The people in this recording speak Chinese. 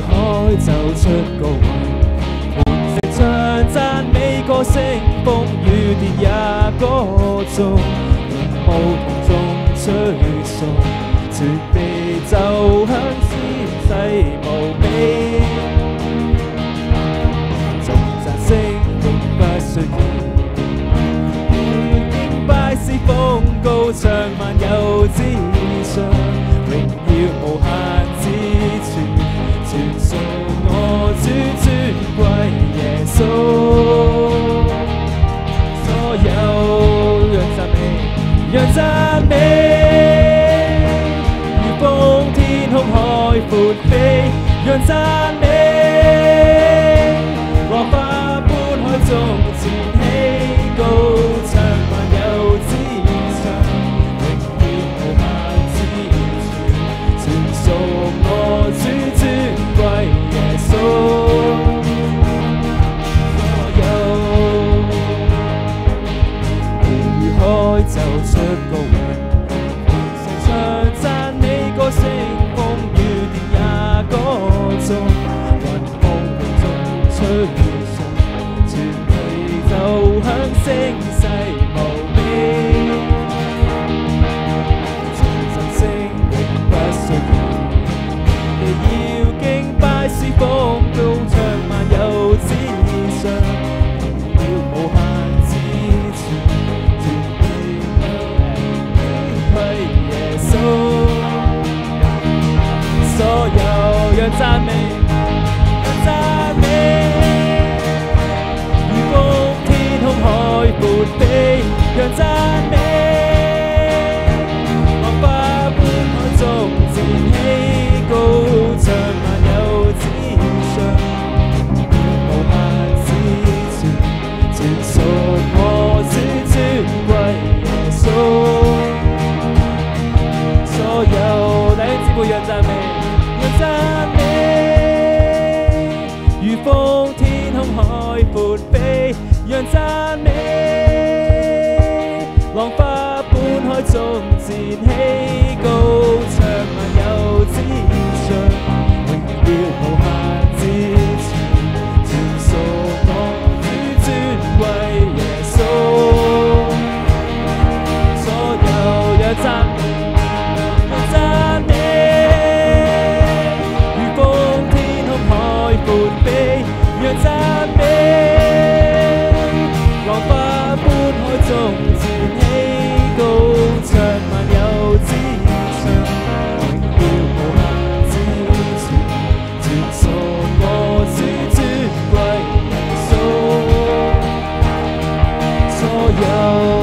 开走出个位满石唱赞美歌声风雨跌也歌颂同步同众追送绝地就向前誓耶穌。所有讓讚美，讓讚美，如風天空海闊飛，讓讚美，中吹送，全地就響聲勢無比。全神聲永不需要，亦要敬拜是風高唱萬有之上，榮耀無限之處，全地都歸耶穌。所有讓讚美，海闊飛，讓讚美，浪花般海中前起高唱萬有之上，无限之處，全屬我主尊貴耶穌。所有弟兄姊妹讓讚美，讓讚美，如風天空海闊飛，讓讚美，浪花般海中前起高唱萬有之上，榮耀无限之處，全屬我主尊貴耶穌。所有讓讚美。讚美，如風天空海闊飛，讓讚有